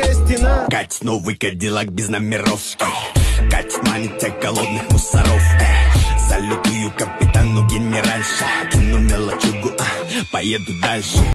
высокая стена. Кать, новый кадиллак без номеров. Кать манит тех голодных мусоров. Э, Салютую капитану генеральша. Кину мелочугу, а, поеду дальше.